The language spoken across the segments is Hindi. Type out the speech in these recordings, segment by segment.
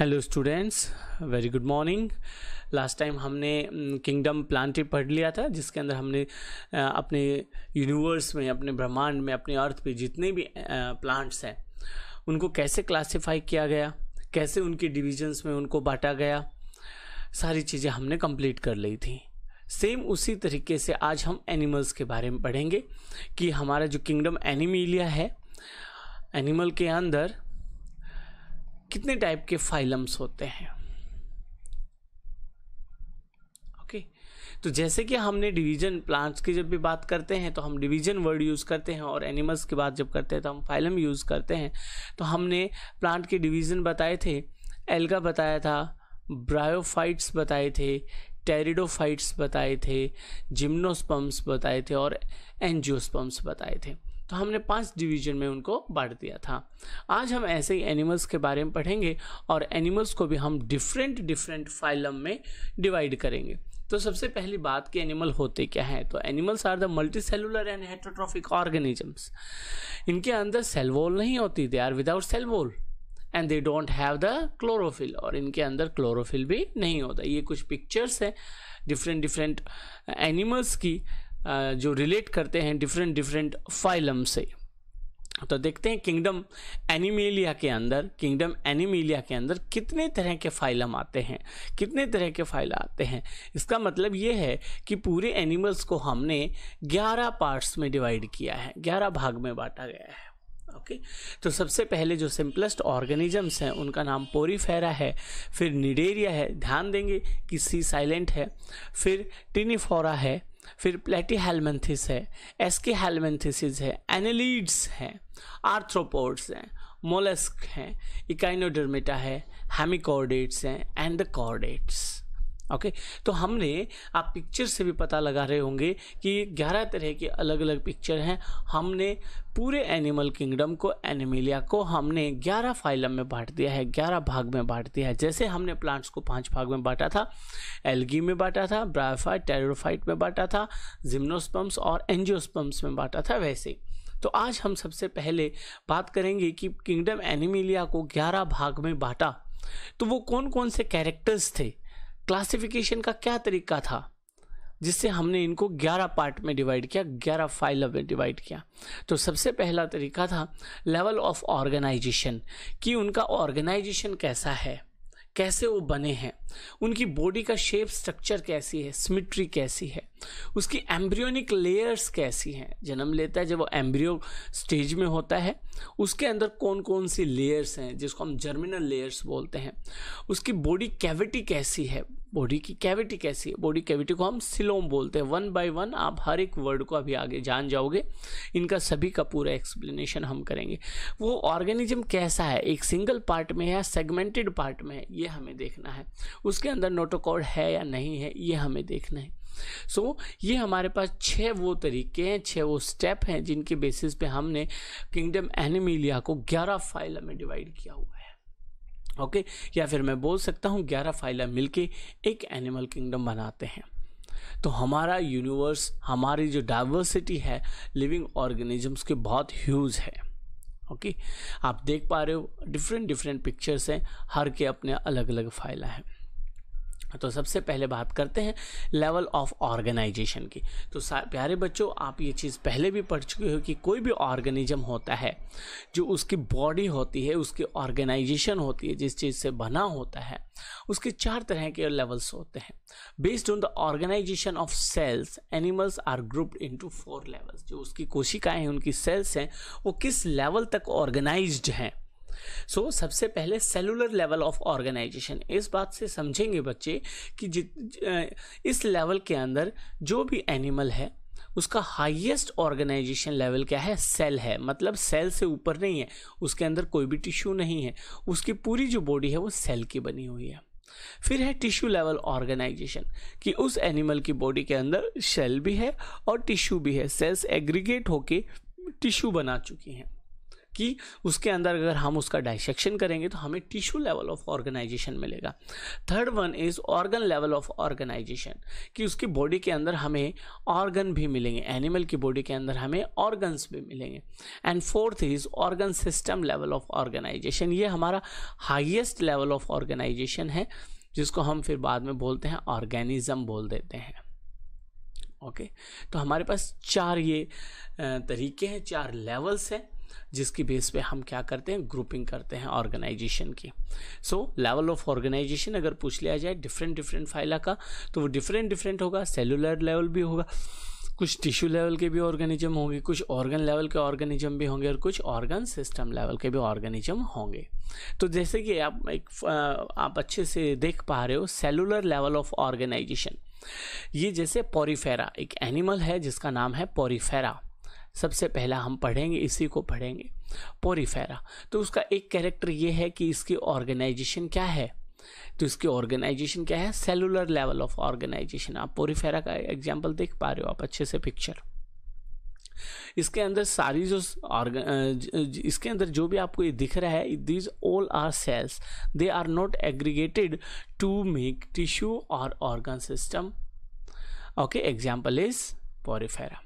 Hello students very good morning last time हमने किंगडम प्लांटे पढ़ लिया था, जिसके अंदर हमने अपने यूनिवर्स में, अपने ब्रह्मांड में, अपने अर्थ पे जितने भी प्लांट्स हैं, उनको कैसे क्लासिफाई किया गया? कैसे उनके डिविजन्स में उनको बांटा गया? सारी चीज़ें हमने कंप्लीट कर ली थी। सेम उसी तरीके से आज हम एनिमल्स के बारे में पढ़ेंगे कि हमारा जो किंगडम एनिमीलिया है एनिमल के अंदर कितने टाइप के फाइलम्स होते हैं? ओके तो जैसे कि हमने डिवीज़न प्लांट्स की जब भी बात करते हैं तो हम डिवीज़न वर्ड यूज़ करते हैं और एनिमल्स की बात जब करते हैं तो हम फाइलम यूज़ करते हैं। तो हमने प्लांट के डिवीज़न बताए थे एल्गा बताया था ब्रायोफाइट्स बताए थे टेरिडोफाइट्स बताए थे जिम्नोस्पम्स बताए थे और एनजियोस्पम्स बताए थे। तो हमने पाँच डिवीज़न में उनको बांट दिया था। आज हम ऐसे ही एनिमल्स के बारे में पढ़ेंगे और एनिमल्स को भी हम डिफरेंट डिफरेंट फाइलम में डिवाइड करेंगे। तो सबसे पहली बात कि एनिमल होते क्या हैं? तो animals are the multicellular and heterotrophic organisms इनके अंदर सेल वॉल नहीं होती they are without cell wall and they don't have the chlorophyll और इनके अंदर क्लोरोफिल भी नहीं होता। ये कुछ पिक्चर्स हैं डिफरेंट डिफरेंट एनिमल्स की। जो रिलेट करते हैं डिफरेंट डिफरेंट फाइलम से। तो देखते हैं किंगडम एनिमेलिया के अंदर किंगडम एनिमेलिया के अंदर कितने तरह के फाइलम आते हैं, कितने तरह के फ़ाइल आते हैं। इसका मतलब ये है कि पूरे एनिमल्स को हमने 11 पार्ट्स में डिवाइड किया है 11 भाग में बांटा गया है। ओके तो सबसे पहले जो सिंपलेस्ट ऑर्गेनिजम्स हैं, उनका नाम पोरीफेरा है, फिर निडेरिया है, ध्यान देंगे कि सी साइलेंट है, फिर टिनिफोरा है फिर प्लेटी हेलमेंथिस है एसके हेलमेंथिस है, एनिलीड्स हैं, आर्थ्रोपोड्स हैं, मोलस्क हैं, इकाइनोडर्मिटा है हेमिकॉर्डेट्स हैं, एंड द कॉर्डेट्स ओके तो हमने, आप पिक्चर से भी पता लगा रहे होंगे कि 11 तरह के अलग अलग पिक्चर हैं। हमने पूरे एनिमल किंगडम को एनिमिलिया को, हमने 11 फाइलम में बांट दिया है 11 भाग में बांट दिया है। जैसे हमने प्लांट्स को पाँच भाग में बांटा था एल्गी में बांटा था ब्रायोफाइट टेरोफाइट में बांटा था जिम्नोस्पम्स और एंजियोस्पम्स में बांटा था, वैसे। तो आज हम सबसे पहले बात करेंगे कि किंगडम एनिमिलिया को 11 भाग में बांटा। तो वो कौन कौन से कैरेक्टर्स थे? क्लासिफिकेशन का क्या तरीका था जिससे हमने इनको 11 पार्ट में डिवाइड किया 11 फ़ाइल में डिवाइड किया? तो सबसे पहला तरीका था लेवल ऑफ़ ऑर्गेनाइजेशन कि उनका ऑर्गेनाइजेशन कैसा है, कैसे वो बने हैं। उनकी बॉडी का शेप स्ट्रक्चर कैसी है सिमिट्री कैसी है, उसकी एम्ब्रियोनिक लेयर्स कैसी हैं। जन्म लेता है जब वो एम्ब्रियो स्टेज में होता है, उसके अंदर कौन कौन सी लेयर्स हैं, जिसको हम जर्मिनल लेयर्स बोलते हैं, उसकी बॉडी कैविटी कैसी है बॉडी की कैविटी कैसी है बॉडी कैविटी को हम सिलोम बोलते हैं। वन बाय वन आप हर एक वर्ड को अभी आगे जान जाओगे, इनका सभी का पूरा एक्सप्लेनेशन हम करेंगे। वो ऑर्गेनिज्म कैसा है, एक सिंगल पार्ट में है या सेगमेंटेड पार्ट में है, ये हमें देखना है। उसके अंदर नोटोकॉड है या नहीं है ये हमें देखना है। सो so, ये हमारे पास छः वो तरीके हैं छः वो स्टेप हैं जिनके बेसिस पे हमने किंगडम एनिमिलिया को ग्यारह फ़ाइल में डिवाइड किया हुआ है। Okay okay? या फिर मैं बोल सकता हूँ ग्यारह फ़ाइल मिलके एक एनिमल किंगडम बनाते हैं। तो हमारा यूनिवर्स हमारी जो डाइवर्सिटी है लिविंग ऑर्गेनिजम्स के बहुत ह्यूज है। Okay okay? आप देख पा रहे हो डिफरेंट डिफरेंट पिक्चर्स हैं हर के अपने अलग अलग फ़ाइल हैं। तो सबसे पहले बात करते हैं लेवल ऑफ़ ऑर्गेनाइजेशन की। तो प्यारे बच्चों, आप ये चीज़ पहले भी पढ़ चुके हो कि कोई भी ऑर्गेनिज्म होता है, जो उसकी बॉडी होती है, उसकी ऑर्गेनाइजेशन होती है, जिस चीज़ से बना होता है, उसके चार तरह के लेवल्स होते हैं। Based on the organisation of cells, animals are grouped into four levels. जो उसकी कोशिकाएँ हैं, उनकी सेल्स हैं, वो किस लेवल तक ऑर्गेनाइज्ड हैं? सो so, सबसे पहले सेलुलर लेवल ऑफ़ ऑर्गेनाइजेशन इस बात से समझेंगे बच्चे कि जित इस लेवल के अंदर जो भी एनिमल है उसका हाईएस्ट ऑर्गेनाइजेशन लेवल क्या है? सेल है. मतलब सेल से ऊपर नहीं है. उसके अंदर कोई भी टिश्यू नहीं है. उसकी पूरी जो बॉडी है वो सेल की बनी हुई है. फिर है टिश्यू लेवल ऑर्गेनाइजेशन कि उस एनिमल की बॉडी के अंदर सेल भी है और टिश्यू भी है. सेल्स एग्रीगेट होके टिश्यू बना चुकी हैं. कि उसके अंदर अगर हम उसका डाइसेक्शन करेंगे तो हमें टिश्यू लेवल ऑफ़ ऑर्गेनाइजेशन मिलेगा। Third one is organ level of organisation कि उसकी बॉडी के अंदर हमें ऑर्गन भी मिलेंगे एनिमल की बॉडी के अंदर हमें ऑर्गन्स भी मिलेंगे। And fourth is organ system level of organisation ये हमारा हाइएस्ट लेवल ऑफ़ ऑर्गेनाइजेशन है, जिसको हम फिर बाद में बोलते हैं ऑर्गेनिज्म बोल देते हैं। Okay okay? तो हमारे पास चार ये तरीके हैं, चार लेवल्स हैं। जिसकी बेस पे हम क्या करते हैं? ग्रुपिंग करते हैं ऑर्गेनाइजेशन की। सो लेवल ऑफ़ ऑर्गेनाइजेशन अगर पूछ लिया जाए डिफरेंट डिफरेंट फाइला का तो वो डिफरेंट डिफरेंट होगा सेलुलर लेवल भी होगा, कुछ टिश्यू लेवल के भी ऑर्गेनिज्म होंगे, कुछ ऑर्गन लेवल के ऑर्गेनिज्म भी होंगे और कुछ ऑर्गन सिस्टम लेवल के भी ऑर्गेनिज्म होंगे। तो जैसे कि आप एक आप अच्छे से देख पा रहे हो सेलुलर लेवल ऑफ़ ऑर्गेनाइजेशन ये जैसे पोरीफेरा एक एनिमल है जिसका नाम है पोरीफेरा सबसे पहला हम पढ़ेंगे, इसी को पढ़ेंगे। पोरीफेरा तो उसका एक कैरेक्टर ये है कि इसकी ऑर्गेनाइजेशन क्या है? तो इसकी ऑर्गेनाइजेशन क्या है? सेलुलर लेवल ऑफ़ ऑर्गेनाइजेशन आप पोरीफेरा का एग्ज़ाम्पल देख पा रहे हो आप, अच्छे से पिक्चर इसके अंदर सारी जो इसके अंदर जो भी आपको ये दिख रहा है these all are cells they are not aggregated to make tissue और organ system okay example is Porifera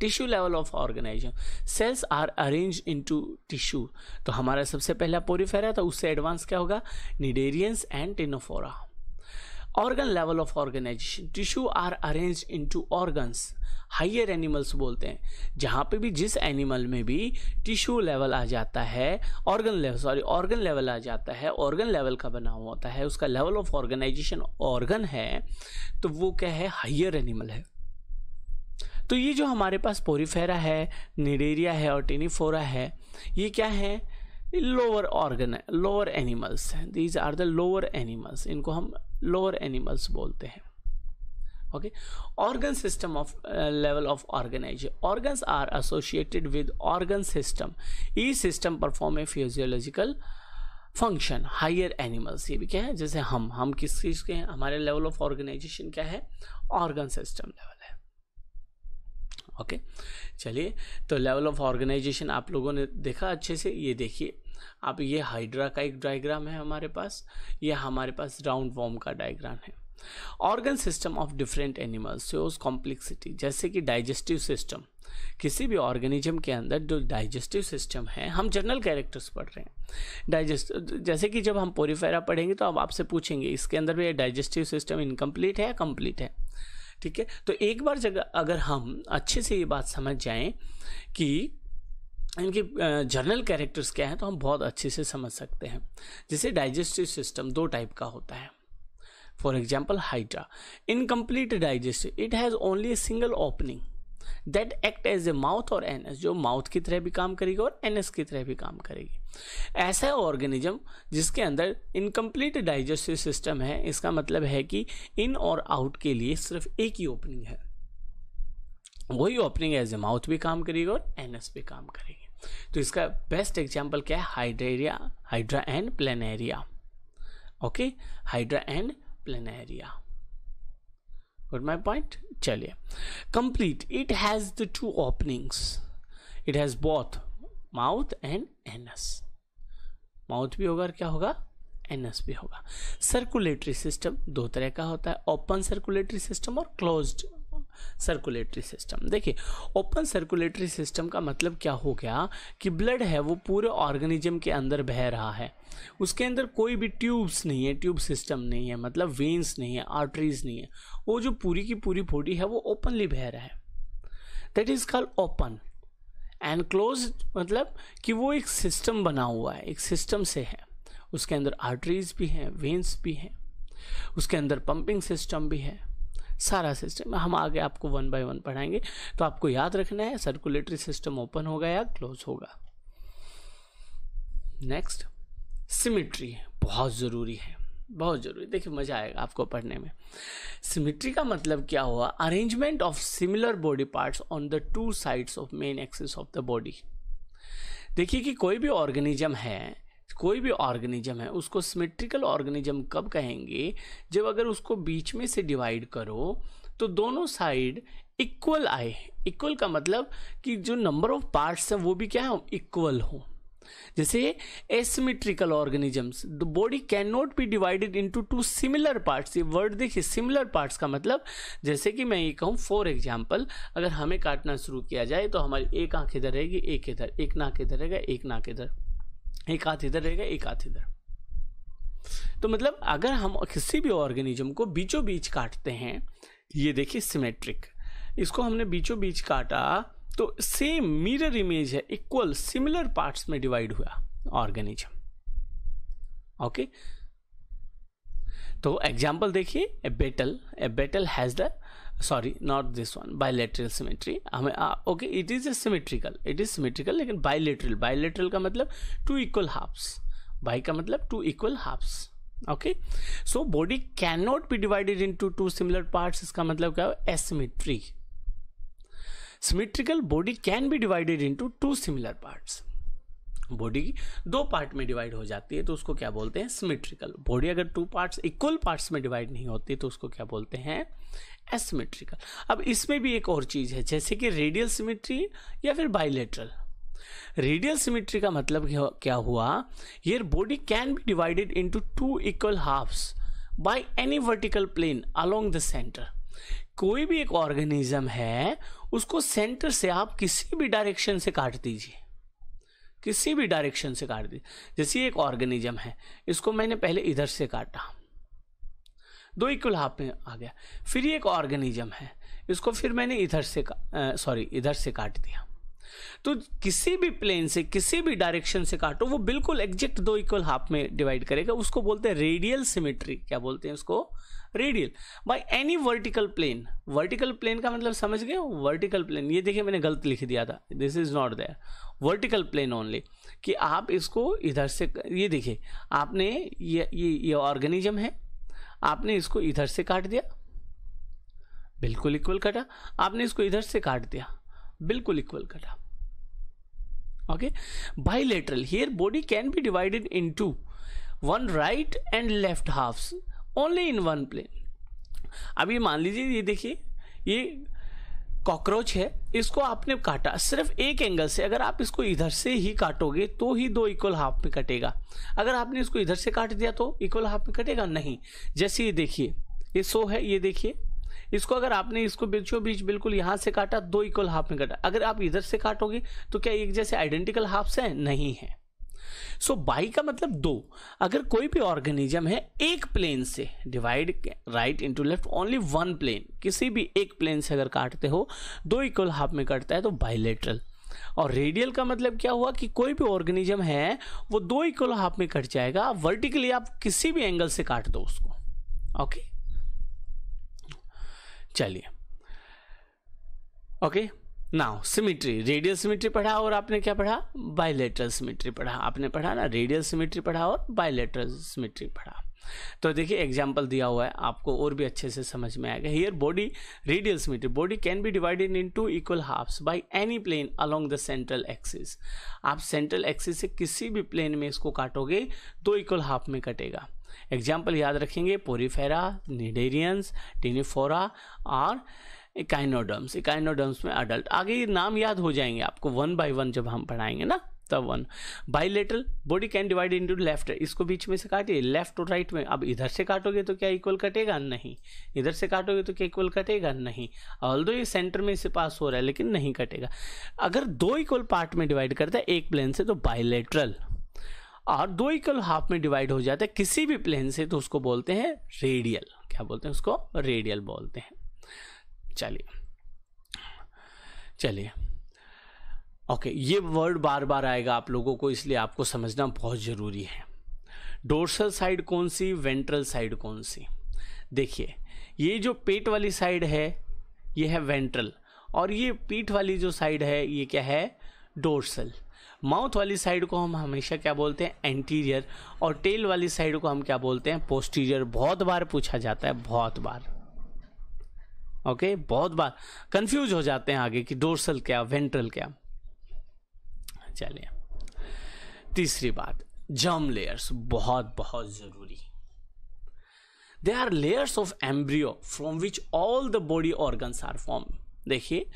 tissue level of organisation. Cells are arrange into tissue. तो हमारा सबसे पहला पोरीफेरा था उससे एडवांस क्या होगा? Cnidarians and Ctenophora. Organ level of organisation. Tissue are arrange into organs higher animals बोलते हैं। जहाँ पे भी, जिस एनिमल में भी टिश्यू लेवल आ जाता है, organ level sorry, organ level आ जाता है, ऑर्गन लेवल का बना हुआ होता है, उसका लेवल ऑफ़ ऑर्गेनाइजेशन ऑर्गन है तो वो क्या है? हाइयर एनिमल है। तो ये जो हमारे पास पोरीफेरा है निडेरिया है और टेनीफोरा है ये क्या है? लोअर ऑर्गन लोअर एनिमल्स हैं। These are the lower animals इनको हम लोअर एनिमल्स बोलते हैं। Organ system of uh, level of organization. Organs are associated with organ system. Each system perform a physiological function higher animals ये भी क्या है? जैसे हम हम किस चीज़ के हैं? हमारे लेवल ऑफ़ ऑर्गेनाइजेशन क्या है? Organ system level okay? चलिए तो लेवल ऑफ़ ऑर्गेनाइजेशन आप लोगों ने देखा अच्छे से, ये देखिए। आप ये हाइड्रा का एक डायग्राम है हमारे पास, ये हमारे पास राउंड वॉर्म का डायग्राम है। Organ system of different animals shows complexity जैसे कि डाइजेस्टिव सिस्टम किसी भी ऑर्गेनिज्म के अंदर जो डाइजेस्टिव सिस्टम है, हम जनरल कैरेक्टर्स पढ़ रहे हैं। डाइजेस्ट जैसे कि जब हम पोरीफेरा पढ़ेंगे तो अब आपसे पूछेंगे, इसके अंदर भी डाइजेस्टिव सिस्टम इनकम्प्लीट है या कंप्लीट है? ठीक है? तो एक बार जगह अगर हम अच्छे से ये बात समझ जाएँ कि इनके जर्नल कैरेक्टर्स क्या हैं तो हम बहुत अच्छे से समझ सकते हैं। जैसे डाइजेस्टिव सिस्टम दो टाइप का होता है। For example hydra. Incomplete digestive. It has only a single opening that act as a mouth और एनएस जो माउथ की तरह भी काम करेगी और एनएस की तरह भी काम करेगी। ऐसा ऑर्गेनिज्म जिसके अंदर इनकम्प्लीट डाइजेस्टिव सिस्टम है, इसका मतलब है कि इन और आउट के लिए सिर्फ़ एक ही ओपनिंग है। वही ओपनिंग एज ए माउथ भी काम करेगी और एनएस भी काम करेगी। तो इसका बेस्ट एग्ज़ाम्पल क्या है? हाइड्रेरिया hydra and planaria okay hydra and planaria got my point, चलिए। Complete. It has the two openings. It has both mouth and anus. Mouth भी होगा और क्या होगा? एनएस भी होगा। सर्कुलेटरी सिस्टम दो तरह का होता है। ओपन सर्कुलेटरी सिस्टम और क्लोज्ड सर्कुलेटरी सिस्टम देखिए ओपन सर्कुलेटरी सिस्टम का मतलब क्या हो गया कि ब्लड है, वो पूरे ऑर्गेनिज्म के अंदर बह रहा है। उसके अंदर कोई भी ट्यूब्स नहीं है ट्यूब सिस्टम नहीं है मतलब वेन्स नहीं है आर्टरीज नहीं है। वो जो पूरी की पूरी बॉडी है, वो ओपनली बह रहा है। That is called open and close मतलब कि वो एक सिस्टम बना हुआ है, एक सिस्टम से है। उसके अंदर आर्टरीज भी हैं वेन्स भी हैं। उसके अंदर पंपिंग सिस्टम भी है। सारा सिस्टम हम आगे आपको वन बाय वन पढ़ाएँगे। तो आपको याद रखना है सर्कुलेटरी सिस्टम ओपन होगा या क्लोज होगा। नेक्स्ट सिमिट्री बहुत ज़रूरी है, बहुत ज़रूरी। देखिए, मज़ा आएगा आपको पढ़ने में। सिमिट्री का मतलब क्या हुआ? Arrangement of similar body parts on the two sides of main axis of the body देखिए कि कोई भी ऑर्गेनिज्म है कोई भी ऑर्गेनिज्म है, उसको सिमेट्रिकल ऑर्गेनिज्म कब कहेंगे? जब अगर उसको बीच में से डिवाइड करो तो दोनों साइड इक्वल आए इक्वल का मतलब कि जो नंबर ऑफ़ पार्ट्स हैं, वो भी क्या है? इक्वल हो। जैसे asymmetrical organisms the body can not be divided into two similar parts ये वर्ड देखिए सिमिलर पार्ट्स का मतलब जैसे कि मैं ये कहूँ फॉर एग्ज़ाम्पल अगर हमें काटना शुरू किया जाए तो हमारी एक आँख इधर रहेगी, एक इधर, एक नाक इधर रहेगा, एक नाक इधर। एक हाथ इधर रहेगा, एक हाथ इधर। तो मतलब अगर हम किसी भी ऑर्गेनिज्म को बीचों बीच काटते हैं, ये देखिए सिमेट्रिक इसको हमने बीचों बीच काटा तो सेम मिरर इमेज है इक्वल सिमिलर पार्ट्स में डिवाइड हुआ ऑर्गेनिज्म ओके तो एग्जांपल देखिए a beetle a beetle has the sorry not this one bilateral symmetry हमें okay it is a symmetrical it is symmetrical लेकिन बायलेटरल बायलेटरल का मतलब टू इक्वल हाफ्स बाई का मतलब two equal halves okay so body can not be divided in two similar part इसका मतलब क्या है asymmetry symmetrical body can be divided into two similar parts body दो पार्ट में डिवाइड हो जाती है तो उसको क्या बोलते हैं? सिमेट्रिकल बॉडी अगर टू पार्ट्स इक्वल पार्ट्स में डिवाइड नहीं होती तो उसको क्या बोलते हैं? एसिमेट्रिकल। अब इसमें भी एक और चीज़ है, जैसे कि रेडियल सिमेट्री या फिर बाइलेटरल। रेडियल सिमेट्री का मतलब क्या हुआ? ये body can be divided into two equal halves by any vertical plane along the centre कोई भी एक ऑर्गेनिज्म है, उसको सेंटर से आप किसी भी डायरेक्शन से काट दीजिए। किसी भी डायरेक्शन से काट दीजिए। जैसे एक ऑर्गेनिज्म है, इसको मैंने पहले इधर से काटा। दो इक्वल हाफ़ में आ गया। फिर ये एक ऑर्गेनिज्म है। इसको फिर मैंने इधर से सॉरी, इधर से काट दिया। तो किसी भी प्लेन से, किसी भी डायरेक्शन से काटो, वो बिल्कुल एग्जैक्ट दो इक्वल हाफ़ में डिवाइड करेगा। उसको बोलते हैं रेडियल सिमेट्री। क्या बोलते हैं उसको radial. By any vertical plane vertical plane का मतलब समझ गए वर्टिकल प्लेन ये देखिए मैंने गलत लिख दिया था। This is not there vertical plane only कि आप इसको इधर से, ये देखिए, आपने ये ये ये ऑर्गेनिज्म है। आपने इसको इधर से काट दिया। बिल्कुल इक्वल कटा। आपने इसको इधर से काट दिया। बिल्कुल इक्वल कटा। Okay bilateral here body can be divided in two one right and left halves only in one plane अब ये मान लीजिए, ये देखिए, ये कॉकरोच है, इसको आपने काटा। सिर्फ़ एक एंगल से अगर आप इसको इधर से ही काटोगे तो ही दो इक्वल हाफ़ में कटेगा। अगर आपने इसको इधर से काट दिया तो इक्वल हाफ़ में कटेगा? नहीं। जैसे ये देखिए, ये सो है, ये देखिए। इसको अगर आपने इसको बीचों बीच बिल्कुल यहाँ से काटा, दो इक्वल हाफ़ में कटा। अगर आप इधर से काटोगे तो क्या एक जैसे आइडेंटिकल हाफ्स है? नहीं है। सो so, बाई का मतलब दो। अगर कोई भी ऑर्गेनिज्म है एक प्लेन से divide right into left only one plane किसी भी एक प्लेन से अगर काटते हो दो इक्वल हाफ़ में कटता है तो बाइलेटरल और रेडियल का मतलब क्या हुआ कि कोई भी ऑर्गेनिज्म है वो दो इक्वल हाफ़ में कट जाएगा वर्टिकली आप किसी भी एंगल से काट दो उसको। ओके चलिए। Okay now symmetry radial symmetry पढ़ा और आपने क्या पढ़ा? बायलेटरल सिमिट्री पढ़ा। आपने पढ़ा ना? रेडियल सिमिट्री पढ़ा और बायलेटरल सिमिट्री पढ़ा। तो देखिए एग्ज़ाम्पल दिया हुआ है। आपको और भी अच्छे से समझ में आएगा। Here body radial symmetry body can be divided in two equal halves by any plane along the central axis आप सेंट्रल एक्सिस से किसी भी प्लेन में इसको काटोगे तो इक्वल हाफ़ में कटेगा। एग्ज़ाम्पल याद रखेंगे। पोरीफेरा निडेरियंस टिनिफोरा और इकाइनोडम्स इकाइनोडम्स में अडल्ट आगे ये नाम याद हो जाएँगे आपको वन बाय वन जब हम पढ़ाएँगे ना, तब one bilateral body can divide into left इसको बीच में से काटिए लेफ़्ट और राइट में। अब इधर से काटोगे तो क्या इक्वल कटेगा? नहीं। इधर से काटोगे तो क्या इक्वल कटेगा? नहीं। ऑल दो ये सेंटर में से पास हो रहा है, लेकिन नहीं कटेगा। अगर दो इक्वल पार्ट में डिवाइड करता है, एक प्लेन से तो बाइलेटरल और दो इक्वल हाफ़ में डिवाइड हो जाता है, किसी भी प्लेन से तो उसको बोलते हैं रेडियल क्या बोलते हैं उसको? रेडियल बोलते हैं। चलिए। चलिए। ओके ये वर्ड बार बार आएगा आप लोगों को, इसलिए आपको समझना बहुत ज़रूरी है। डोर्सल साइड कौन सी वेंट्रल साइड कौन सी? देखिए, ये जो पेट वाली साइड है, ये है वेंट्रल और ये पीठ वाली जो साइड है, ये क्या है? डोर्सल माउथ वाली साइड को हम हमेशा क्या बोलते हैं? एंटीरियर और टेल वाली साइड को हम क्या बोलते हैं? पोस्टीरियर बहुत बार पूछा जाता है, बहुत बार। ओके बहुत बार कंफ्यूज हो जाते हैं आगे कि डोर्सल क्या वेंट्रल क्या। चलिए। तीसरी बात जर्म लेयर्स बहुत बहुत ज़रूरी। They are layers of embryo from which all the body organs are form देखिए,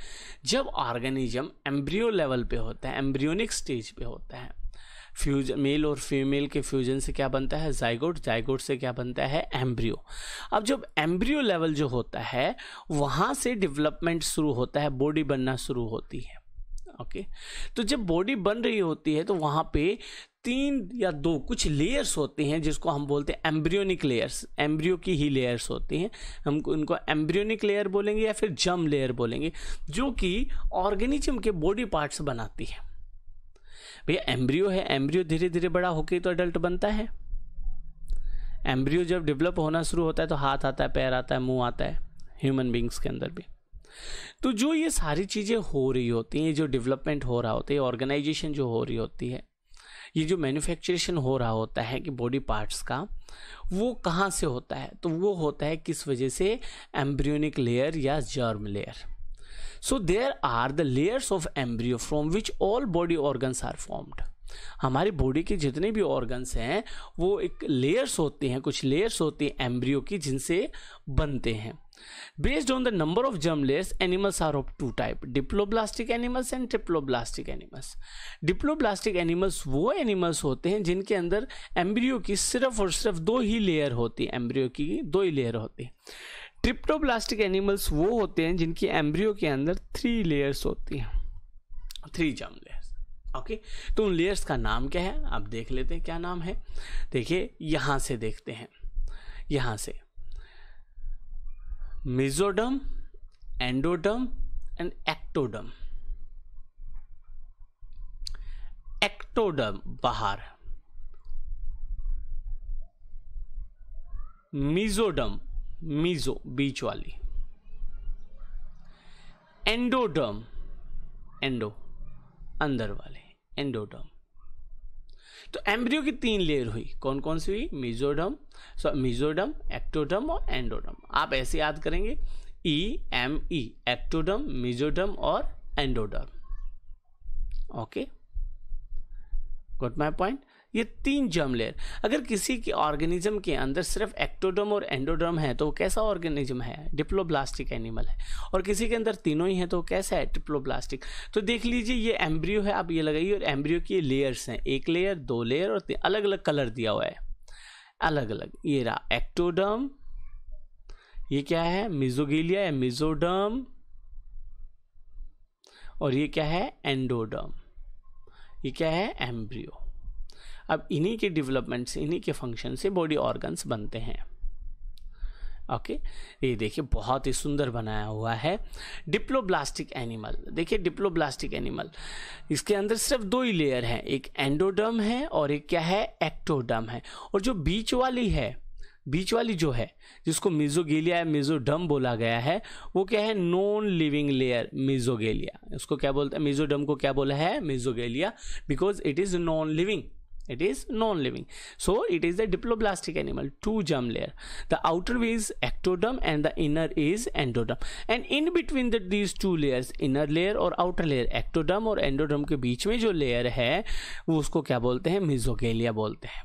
जब ऑर्गेनिज्म एम्ब्रियो लेवल पे होता है एम्ब्रियोनिक स्टेज पे होता है फ्यूजन मेल और फीमेल के फ्यूजन से क्या बनता है? जाइगोट जाइगोट से क्या बनता है? एम्ब्रियो अब जब एम्ब्रियो लेवल जो होता है, वहाँ से डेवलपमेंट शुरू होता है बॉडी बनना शुरू होती है। ओके तो जब बॉडी बन रही होती है तो वहाँ पे तीन या दो कुछ लेयर्स होते हैं, जिसको हम बोलते हैं एम्ब्रियोनिक लेयर्स एम्ब्रियो की ही लेयर्स होती हैं। हम उनको एम्ब्रियोनिक लेयर बोलेंगे या फिर जम लेयर बोलेंगे, जो कि ऑर्गेनिज्म के बॉडी पार्ट्स बनाती है। भैया एम्ब्रियो है एम्ब्रियो धीरे धीरे बड़ा होके तो अडल्ट बनता है। एम्ब्रियो जब डेवलप होना शुरू होता है तो हाथ आता है, पैर आता है, मुँह आता है ह्यूमन बींग्स के अंदर भी। तो जो ये सारी चीज़ें हो रही होती हैं जो डेवलपमेंट हो रहा होता है ऑर्गेनाइजेशन जो हो रही होती है, ये जो मैन्युफैक्चरेशन हो रहा होता है कि बॉडी पार्ट्स का, वो कहाँ से होता है? तो वो होता है किस वजह से? एम्ब्रियोनिक लेयर या germ layer so there are the layers of embryo from which all body organs are formed हमारी बॉडी के जितने भी ऑर्गन्स हैं, वो एक लेयर्स होते हैं, कुछ लेयर्स होती हैं एम्ब्रियो की जिनसे बनते हैं। Based on the number of germ layers animals are of two type diploblastic animals and triploblastic animals diploblastic animals वो एनिमल्स होते हैं जिनके अंदर एम्ब्रियो की सिर्फ़ और सिर्फ़ दो ही लेयर होती है एम्ब्रियो की दो ही लेयर होती है। ट्रिप्टोब्लास्टिक एनिमल्स वो होते हैं जिनकी एम्ब्रियो के अंदर थ्री लेयर्स होती हैं। थ्री जर्म लेयर्स ओके तो उन लेयर्स का नाम क्या है? आप देख लेते हैं क्या नाम है। देखिए, यहाँ से देखते हैं। यहाँ से। Mesoderm endoderm and ectoderm ectoderm बाहर मिजोडम मीजो बीच वाली। एंडोडर्म, एंडो, अंदर वाले, एंडोडर्म। तो एम्ब्रियो की तीन लेयर हुई। कौन कौन सी हुई? मिजोडम मिजोडम एक्टोडम और एंडोडम आप ऐसे याद करेंगे E M E ectoderm mesoderm और endoderm okay good my point ये तीन जर्म लेयर अगर किसी के ऑर्गेनिज्म के अंदर सिर्फ़ एक्टोडर्म और एंडोडर्म है तो वो कैसा ऑर्गेनिज्म है? डिप्लोब्लास्टिक एनिमल है। और किसी के अंदर तीनों ही है तो कैसा है? डिप्लोब्लास्टिक तो देख लीजिए, ये एम्ब्रियो है, आप ये लगाइए, और एम्ब्रियो की लेयर्स हैं। एक लेयर दो लेयर और अलग अलग कलर दिया हुआ है। अलग अलग ये रहा एक्टोडर्म ये क्या है? मिजोगेलिया या मिजोडर्म और ये क्या है? एंडोडर्म ये क्या है? एम्ब्रियो अब इन्हीं के डेवलपमेंट से इन्हीं के फ़ंक्शन से बॉडी ऑर्गन्स बनते हैं। ओके ये देखिए, बहुत ही सुंदर बनाया हुआ है। डिप्लोब्लास्टिक एनिमल देखिए डिप्लोब्लास्टिक एनिमल इसके अंदर सिर्फ़ दो ही लेयर हैं, एक एंडोडम है और एक क्या है एक्टोडम है। और जो बीच वाली है, बीच वाली जो है, जिसको मिजोगेलिया या मिजोडम बोला गया है, वो क्या है नॉन लिविंग लेयर मिजोगेलिया उसको क्या बोलते हैं मिजोडम को क्या बोला है mesoglea because it is non living it is non-living so it is a diploblastic animal two germ layer the outer is ectoderm and the inner is endoderm and in between the, these two layers inner layer और outer layer ectoderm और endoderm के बीच में जो लेयर है वो उसको क्या बोलते हैं मिजोगेलिया बोलते हैं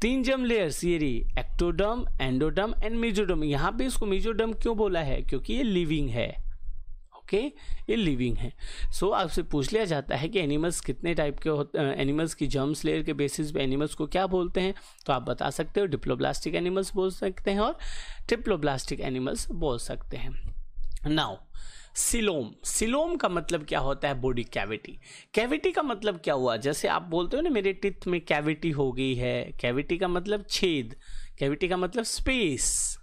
तीन जम लेयर्स ये रही एक्टोडम एंडोडम एंड मिजोडम यहाँ पे इसको मिजोडम क्यों बोला है क्योंकि ये लिविंग है ओके ये लिविंग है। सो so, आपसे पूछ लिया जाता है कि एनिमल्स कितने टाइप के होते एनिमल्स की जर्म्स लेयर के बेसिस पे एनिमल्स को क्या बोलते हैं? तो आप बता सकते हो डिप्लोब्लास्टिक एनिमल्स बोल सकते हैं और ट्रिप्लोब्लास्टिक एनिमल्स बोल सकते हैं। नाउ सिलोम सिलोम का मतलब क्या होता है? बॉडी कैविटी कैविटी का मतलब क्या हुआ? जैसे आप बोलते हो ना मेरे टिथ में कैविटी हो गई है। कैविटी का मतलब छेद। कैविटी का मतलब स्पेस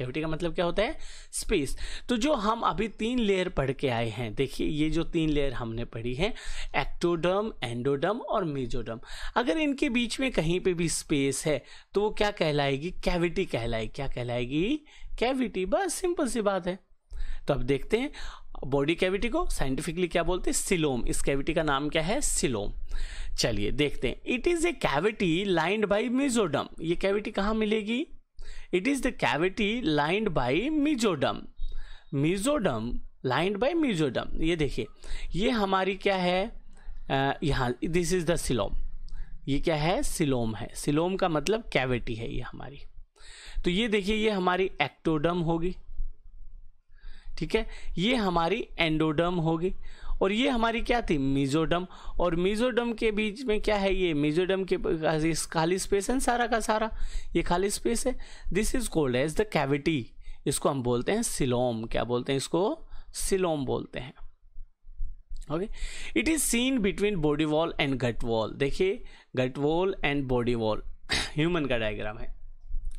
कैविटी का मतलब क्या होता है? स्पेस तो जो हम अभी तीन लेयर पढ़ के आए हैं, देखिए, ये जो तीन लेयर हमने पढ़ी है एक्टोडर्म एंडोडर्म और मेजोडर्म अगर इनके बीच में कहीं पे भी स्पेस है तो वो क्या कहलाएगी? कैविटी कहलाएगी. क्या कहलाएगी? कैविटी बस सिंपल सी बात है. तो अब देखते हैं बॉडी कैविटी को साइंटिफिकली क्या बोलते हैं? सिलोम इस कैविटी का नाम क्या है? सिलोम चलिए देखते हैं. It is a cavity lined by mesoderm ये कैविटी कहाँ मिलेगी? It is the cavity lined by mesoderm. Mesoderm lined by mesoderm. ये देखिए, ये हमारी क्या है? यहाँ दिस इज़ द सिलोम ये क्या है? सिलोम है. सिलोम का मतलब कैविटी है ये हमारी. तो ये देखिए, ये हमारी एक्टोडम होगी. ठीक है? ये हमारी एंडोडर्म होगी. और ये हमारी क्या थी? मिजोडम और मिजोडम के बीच में क्या है ये? मिजोडम के खाली स्पेस है सारा का सारा? ये खाली स्पेस है। This is called as the cavity इसको हम बोलते हैं सिलोम। क्या बोलते हैं इसको? सिलोम बोलते हैं। Okay it is seen between body wall and gut wall देखिए gut wall and body wall human का डायग्राम है।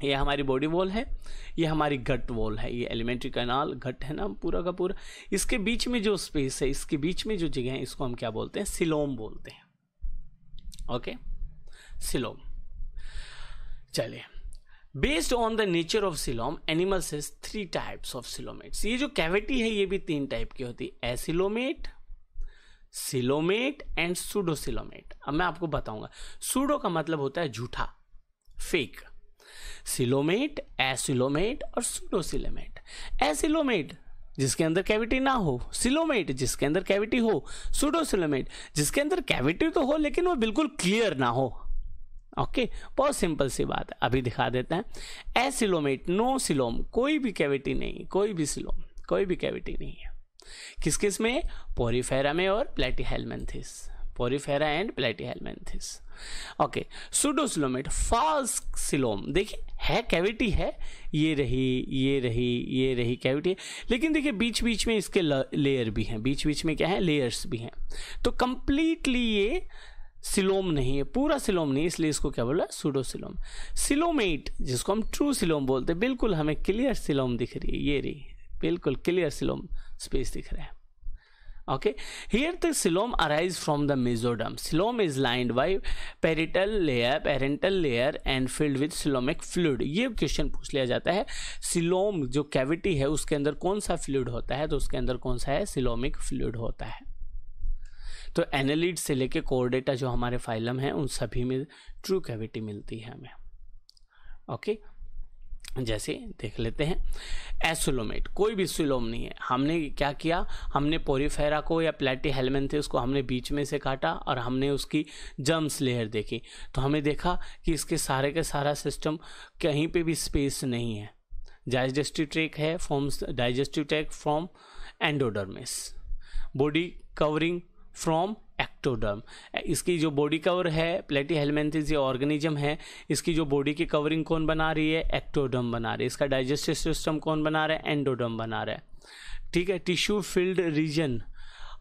ये हमारी बॉडी वॉल है, ये हमारी गट वॉल है, ये एलिमेंट्री कैनाल गट है ना, पूरा का पूरा। इसके बीच में जो स्पेस है, इसके बीच में जो जगह है, इसको हम क्या बोलते हैं? सिलोम बोलते हैं। ओके सिलोम चलिए। Based on the nature of coelom animals is three types of coelomates ये जो कैविटी है, ये भी तीन टाइप की होती है। एसिलोमेट सिलोमेट एंड सुडोसिलोमेट अब मैं आपको बताऊँगा। सुडो का मतलब होता है झूठा। फेक सिलोमेट एसिलोमेट और सुडोसिलोमेट एसिलोमेट जिसके अंदर कैविटी ना हो. सिलोमेट जिसके अंदर कैविटी हो. सुडोसिलोमेट जिसके अंदर कैविटी तो हो लेकिन वो बिल्कुल क्लियर ना हो. ओके okay, बहुत सिंपल सी बात. है अभी दिखा देते हैं. एसिलोमेट नो सिलोम कोई भी कैविटी नहीं. कोई भी सिलोम कोई भी कैविटी नहीं है. किस किसमें? पोरीफेरा में और Platyhelminthes Porifera and Platyhelminthes okay pseudocoelomate false coelom देखिए, है कैविटी है, ये रही ये रही ये रही कैविटी लेकिन देखिए बीच बीच में इसके लेयर भी हैं। बीच बीच में क्या है? लेयर्स भी हैं। तो कंप्लीटली ये सिलोम नहीं है, पूरा सिलोम नहीं इसलिए इसको क्या बोला? सुडो सिलोम सिलोमेट जिसको हम ट्रू सिलोम बोलते हैं, बिल्कुल हमें क्लियर सिलोम दिख रही है, ये रही, बिल्कुल क्लियर सिलोम स्पेस दिख रहा है। Okay here the coelom arise from the mesoderm coelom is lined by parietal layer parental layer and filled with coelomic fluid ये क्वेश्चन पूछ लिया जाता है सिलोम जो कैविटी है उसके अंदर कौन सा फ्लूड होता है तो उसके अंदर कौन सा है सिलोमिक फ्लूड होता है तो एनालिड से लेके कोर्डेटा जो हमारे फाइलम है उन सभी में ट्रू कैविटी मिलती है हमें ओके okay? जैसे देख लेते हैं। एसोलोमेट कोई भी सुलोम नहीं है। हमने क्या किया? हमने पोरीफेरा को या प्लेटी हेलमेन थे उसको हमने बीच में से काटा और हमने उसकी जम्स लेयर देखी। तो हमें देखा कि इसके सारे के सारा सिस्टम कहीं पे भी स्पेस नहीं है। डाइजेस्टिव ट्रैक है forms digestive tract from endodermis body covering from ectoderm इसकी जो बॉडी कवर है प्लेटी हेलमेंथिस ये ऑर्गेनिज्म है, इसकी जो बॉडी की कवरिंग कौन बना रही है? एक्टोडर्म बना रही है। इसका डाइजेस्टिव सिस्टम कौन बना रहा है? एंडोडर्म बना रहा है। ठीक है टिश्यू फिल्ड रीजन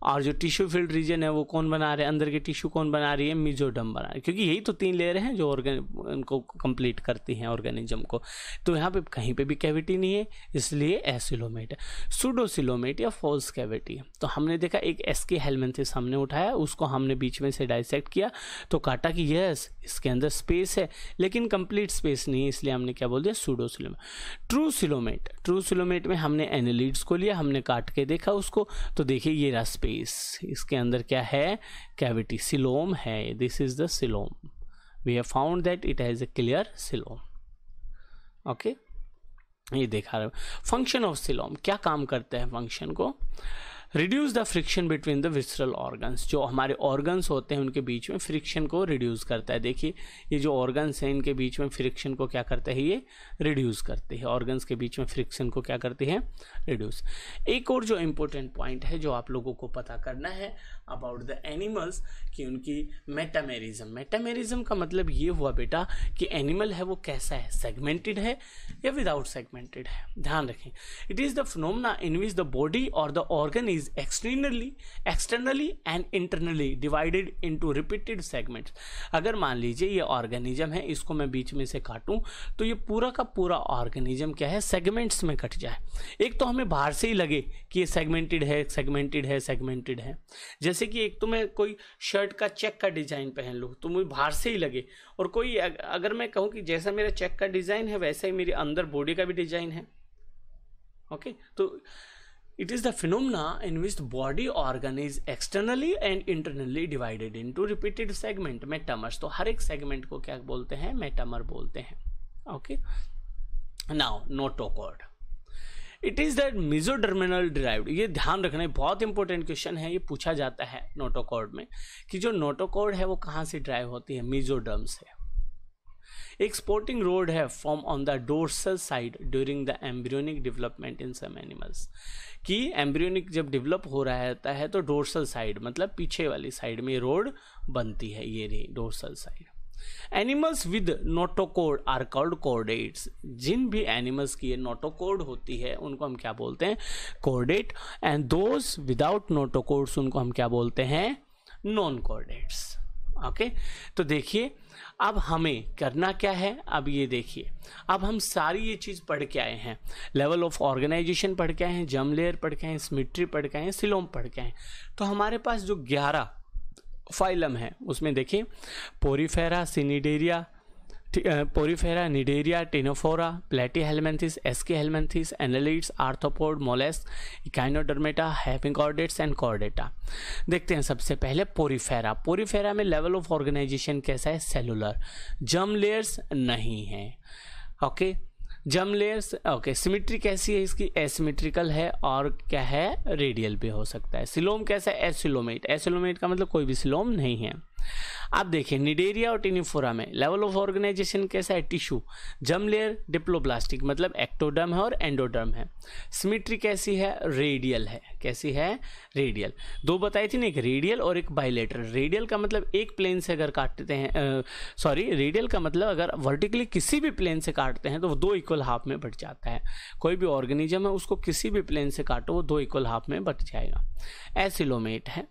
और जो टिश्यू फिल्ड रीजन है वो कौन बना रहे हैं? अंदर के टिश्यू कौन बना रही है? मिजोडम बना रही है। क्योंकि यही तो तीन लेयर हैं जो ऑर्गेन उनको कंप्लीट करती हैं ऑर्गेनिज्म को। तो यहाँ पे कहीं पे भी कैविटी नहीं है, इसलिए एसिलोमेट है सुडोसिलोमेट या फॉल्स कैविटी है तो हमने देखा एक एस के हेलमेंथिस हमने उठाया, उसको हमने बीच में से डाइसेक्ट किया। तो काटा कि यस इसके अंदर स्पेस है, लेकिन कंप्लीट स्पेस नहीं है, इसलिए हमने क्या बोल दिया? Pseudocoelomate true coelomate true coelomate में हमने एनिलीड्स को लिया, हमने काट के देखा उसको। तो देखिए ये रहा स्पेस स्पेस इसके अंदर क्या है? कैविटी सिलोम है। This is the coelom we have found that it has a clear coelom okay ये देखा रहे फ़ंक्शन ऑफ़ सिलोम क्या काम करते हैं फ़ंक्शन को? Reduce the friction between the visceral organs जो हमारे ऑर्गन्स होते हैं, उनके बीच में फ्रिक्शन को रिड्यूस करता है। देखिए, ये जो ऑर्गन्स हैं, इनके बीच में फ्रिक्शन को क्या करता है? ये रिड्यूस करते हैं। ऑर्गन्स के बीच में फ्रिक्शन को क्या करते हैं? रिड्यूस एक और जो इम्पोर्टेंट पॉइंट है, जो आप लोगों को पता करना है अबाउट द एनिमल्स कि उनकी मेटामेरिज्म मेटामेरिज्म का मतलब ये हुआ बेटा कि एनिमल है वो कैसा है? सेगमेंटेड है या विदाउट सेगमेंटेड है? ध्यान रखें। It is the phenomena in which the body और the organ is externally externally and internally divided into repeated segments अगर मान लीजिए ये ऑर्गेनिज्म है, इसको मैं बीच में से काटूं तो ये पूरा का पूरा ऑर्गेनिज्म क्या है? सेगमेंट्स में कट जाए। एक तो हमें बाहर से ही लगे कि ये सेगमेंटेड है सेगमेंटेड है सेगमेंटेड है। जैसे कि एक तो मैं कोई शर्ट का चेक का डिज़ाइन पहन लूँ तो मुझे बाहर से ही लगे। और कोई अगर मैं कहूँ कि जैसा मेरा चेक का डिज़ाइन है, वैसा ही मेरे अंदर बॉडी का भी डिज़ाइन है। ओके तो it is the phenomena in which body organ is externally and internally divided into repeated segment metamers तो हर एक सेगमेंट को क्या बोलते हैं? मेटामर बोलते हैं। Okay now notochord it is that mesodermal derived ये ध्यान रखना है बहुत इंपॉर्टेंट क्वेश्चन है, ये पूछा जाता है नोटोकॉर्ड में कि जो नोटोकॉर्ड है वो कहाँ से ड्राइव होती है? मिजोडर्म से। एक स्पोर्टिंग रोड है form on the dorsal side during the embryonic development in some animals कि एम्ब्रियोनिक जब डेवलप हो रहा रहता है तो डोर्सल साइड मतलब पीछे वाली साइड में रोड बनती है, ये रही dorsal side animals with notochord are called chordates जिन भी एनिमल्स की नोटोकोड होती है, उनको हम क्या बोलते हैं? Chordate and those without notochords उनको हम क्या बोलते हैं? नॉन कोर्डेट्स ओके तो देखिए, अब हमें करना क्या है? अब ये देखिए। अब हम सारी ये चीज़ पढ़ के आए हैं। लेवल ऑफ़ ऑर्गेनाइजेशन पढ़ के आए हैं जम लेयर पढ़ के आए हैं स्मिट्री पढ़ के आए हैं सिलोम पढ़ के आए हैं। तो हमारे पास जो ग्यारह फाइलम है, उसमें देखिए, porifera cnidaria Porifera Cnidaria, Ctenophora, Platyhelminthes, Aschelminthes, annelids, arthropod Mollusca Echinodermata hemichordates and Chordata. देखते हैं सबसे पहले पोरीफेरा। पोरीफेरा में लेवल ऑफ़ ऑर्गेनाइजेशन कैसा है? सेलुलर। जम लेयर्स नहीं है। Okay? okay? Germ layers okay symmetry कैसी है इसकी? एसिमेट्रिकल है और क्या है? रेडियल भी हो सकता है। सिलोम कैसा है? एसिलोमेट एसिलोमेट का मतलब कोई भी सिलोम नहीं है। अब देखिए निडेरिया और टिनिफोरा में लेवल ऑफ़ ऑर्गेनाइजेशन कैसा है? टिश्यू जम लेयर डिप्लोब्लास्टिक मतलब एक्टोडर्म है और एंडोडर्म है। सिमिट्री कैसी है? रेडियल है। कैसी है? रेडियल दो बताई थी ना, एक रेडियल और एक बाइलेटर रेडियल का मतलब एक प्लेन से अगर काटते हैं सॉरी रेडियल का मतलब अगर वर्टिकली किसी भी प्लेन से काटते हैं तो वो दो इक्वल हाफ़ में बट जाता है। कोई भी ऑर्गेनिज्म है, उसको किसी भी प्लेन से काटो, वो दो इक्वल हाफ़ में बट जाएगा। एसिलोमेट है।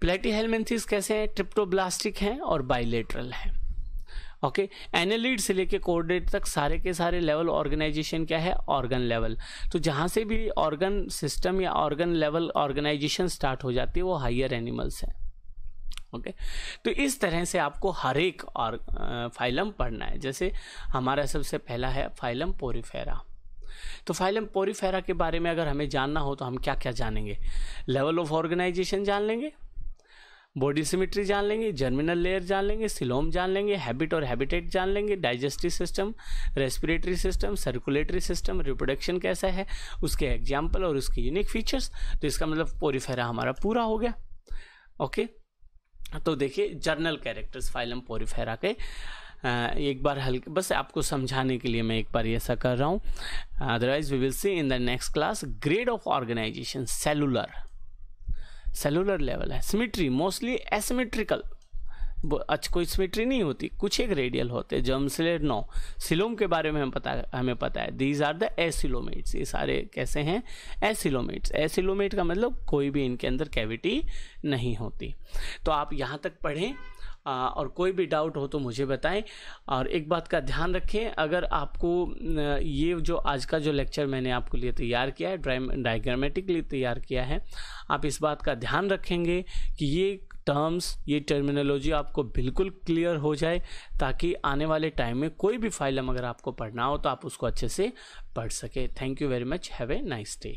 प्लेटीहेलमेंथिस कैसे हैं? ट्रिप्टोब्लास्टिक हैं और बाइलेटरल हैं। ओके एनालिड से लेके कोऑर्डिनेट तक सारे के सारे लेवल ऑर्गेनाइजेशन क्या है? ऑर्गन लेवल तो जहाँ से भी ऑर्गन सिस्टम या ऑर्गन लेवल ऑर्गेनाइजेशन स्टार्ट हो जाती है, वो हाइयर एनिमल्स हैं। Okay okay? तो इस तरह से आपको हर एक और फाइलम पढ़ना है। जैसे हमारा सबसे पहला है फाइलम पोरीफेरा तो फाइलम पोरीफेरा के बारे में अगर हमें जानना हो तो हम क्या क्या जानेंगे? लेवल ऑफ़ ऑर्गेनाइजेशन जान लेंगे? बॉडी सिमिट्री जान लेंगे जर्मिनल लेयर जान लेंगे सिलोम जान लेंगे हैबिट और हैबिटेट जान लेंगे digestive system respiratory system circulatory system reproduction कैसा है, उसके एग्ज़ाम्पल और उसके यूनिक फीचर्स तो इसका मतलब पोरीफेरा हमारा पूरा हो गया। ओके तो देखिए जर्नल कैरेक्टर्स फाइलम पोरीफेरा के एक बार हल्के बस आपको समझाने के लिए मैं एक बार ऐसा कर रहा हूँ। Otherwise we will see in the next class grade of organization cellular cellular level है। सिमिट्री मोस्टली एसिमेट्रिकल अच्छा कोई सिमिट्री नहीं होती, कुछ एक रेडियल होते हैं जर्मसिलेट नो सिलोम के बारे में हम पता, हमें पता है। दीज आर द एसिलोमेट्स ये सारे कैसे हैं? एसिलोमेट्स एसिलोमेट का मतलब कोई भी इनके अंदर कैविटी नहीं होती। तो आप यहाँ तक पढ़ें। और कोई भी डाउट हो तो मुझे बताएँ। और एक बात का ध्यान रखें, अगर आपको ये जो आज का जो लेक्चर मैंने आपको लिए तैयार किया है डायग्रामेटिक लिए तैयार किया है, आप इस बात का ध्यान रखेंगे कि ये टर्म्स ये टर्मिनोलॉजी आपको बिल्कुल क्लियर हो जाए, ताकि आने वाले टाइम में कोई भी फाइलम अगर आपको पढ़ना हो तो आप उसको अच्छे से पढ़ सके। Thank you very much have a nice day